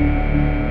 Música